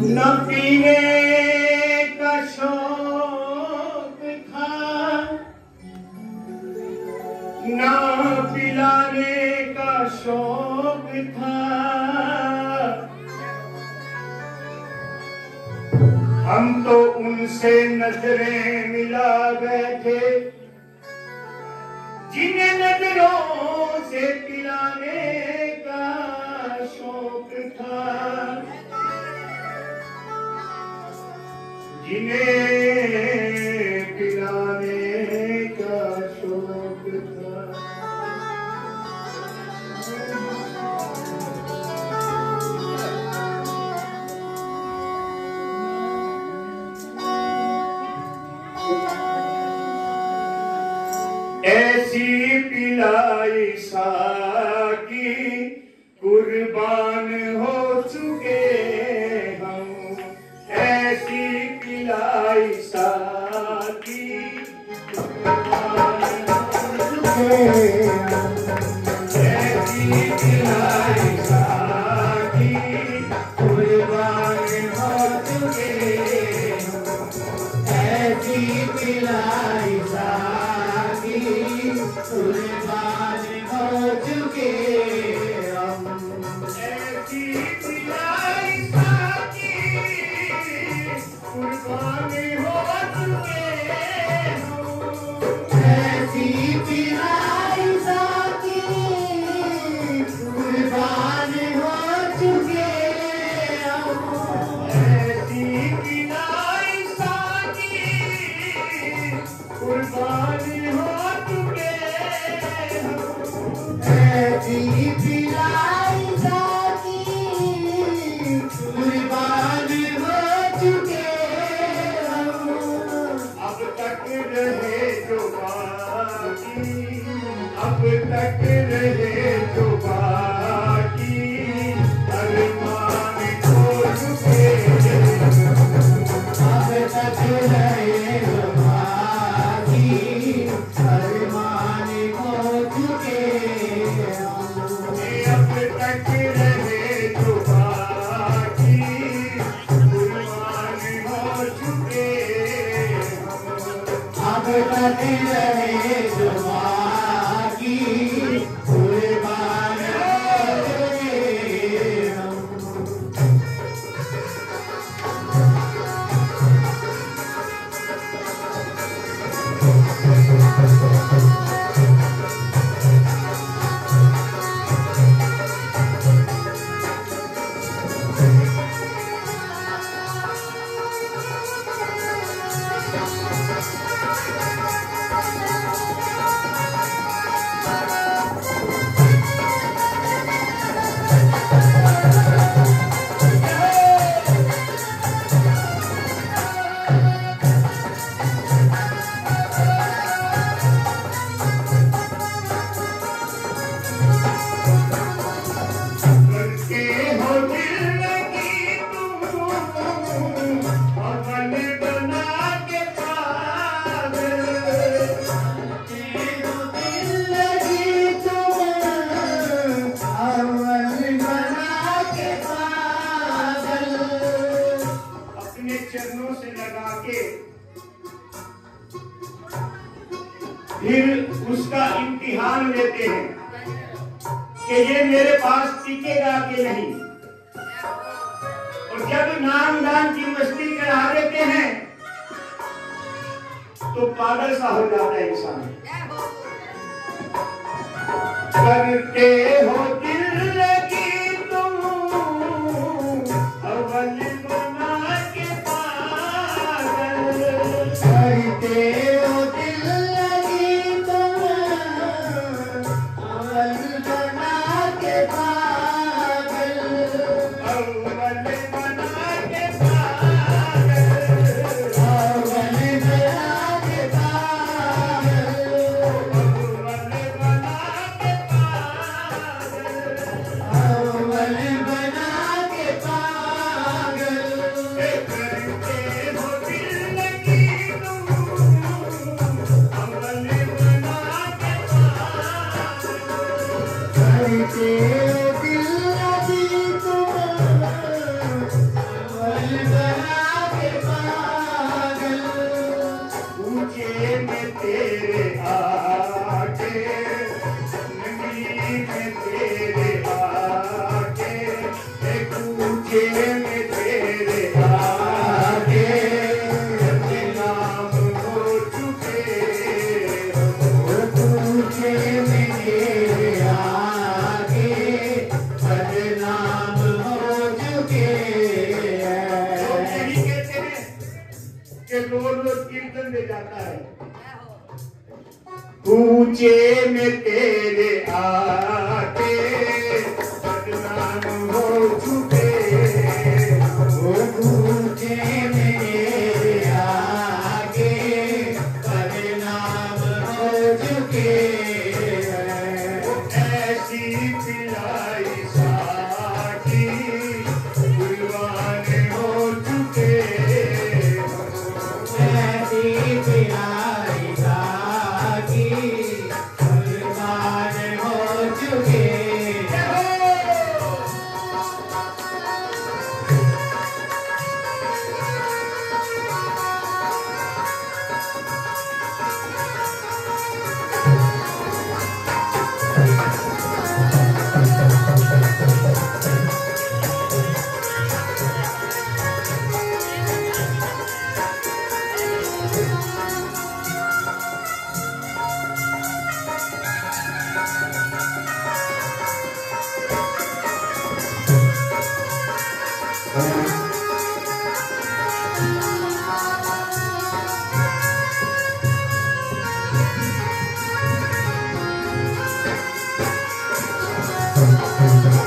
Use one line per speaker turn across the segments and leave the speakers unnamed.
न पीने का शौक था। न पिलाने का शौक था। हम तो उनसे नज़रें मिला गए थे। जिन्हें नज़रों से पिलाने का शौक था। Amen. Yeah, Gracias. उसके तो नाम दान की मस्ती करा देते हैं। तो पागल सा हो जाता है इंसान। करते हो
Yeah.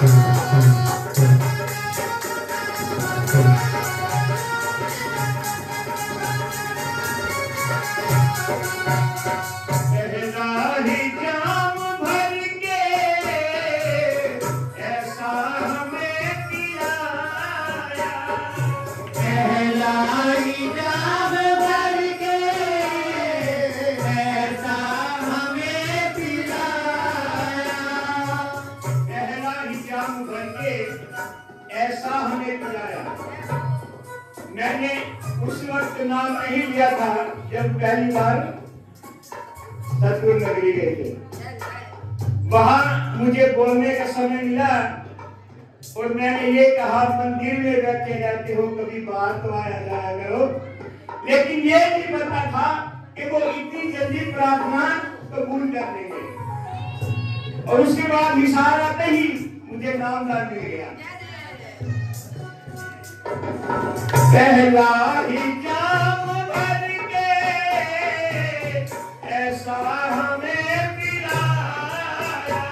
पहला नाम नहीं लिया था। जब पहली बार सतपुर नगरी गए थे। वहाँ मुझे बोलने का समय मिला और मैंने ये कहा, मंदिर में बैठे रहते हो, कभी बाहर तो आया जाया करो। लेकिन ये नहीं पता था कि वो इतनी जल्दी प्रार्थना कबूल कर लेंगे और उसके बाद हिसार आते ही मुझे नाम दान मिल गया। पहला ही जाम भर के ऐसा हमें पिलाया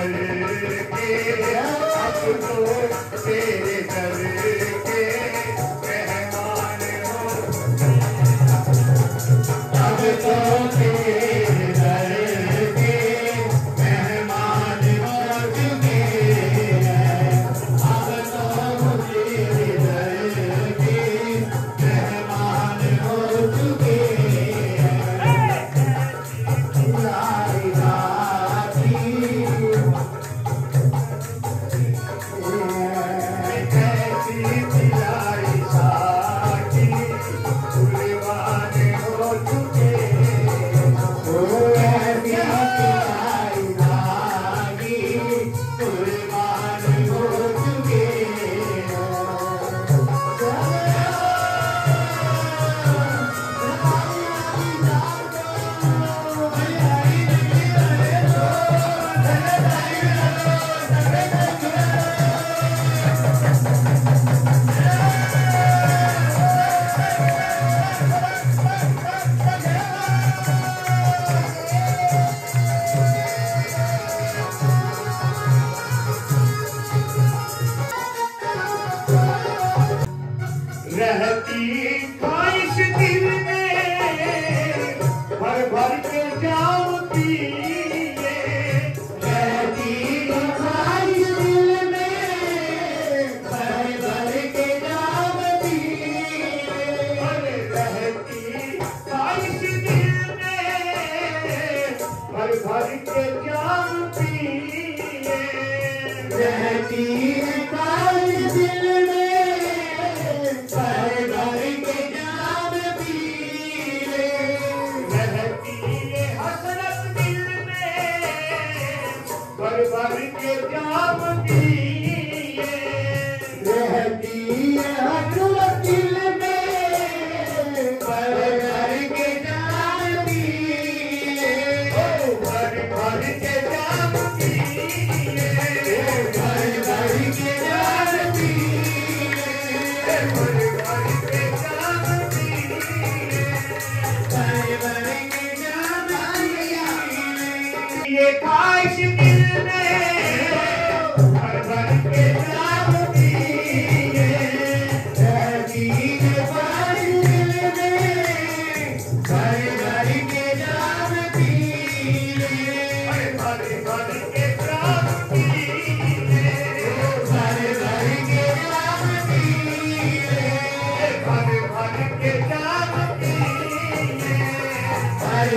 कर तेरा
तेरे कर
ハハハハ! भर भर के ज्ञान पीने
रहती
Yeah.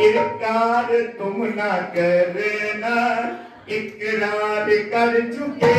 इनकार तुम ना करना इकरार कर चुके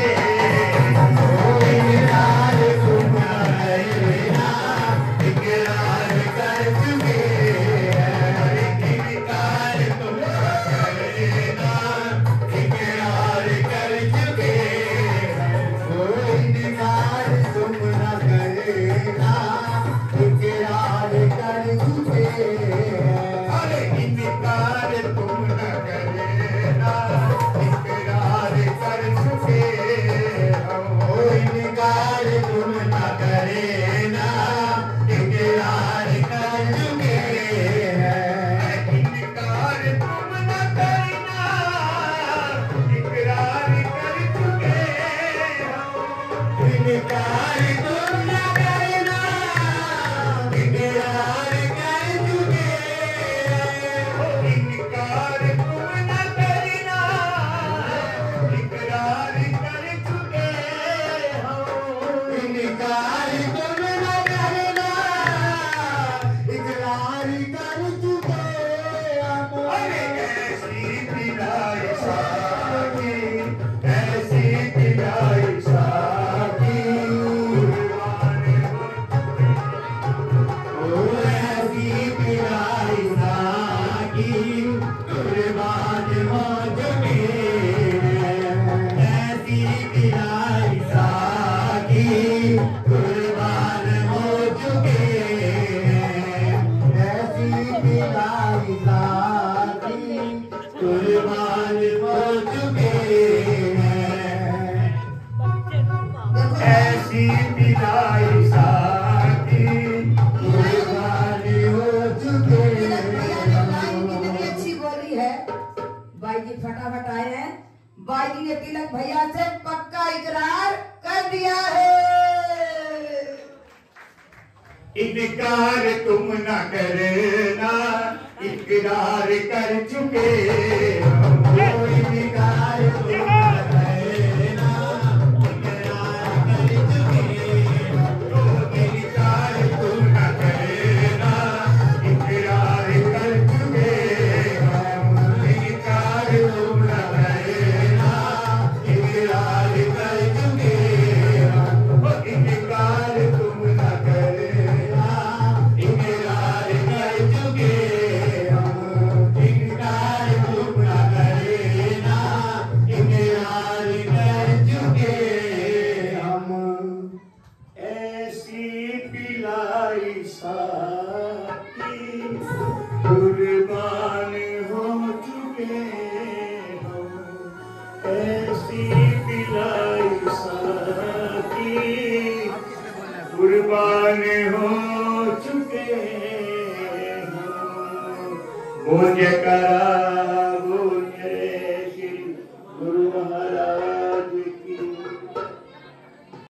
इकरार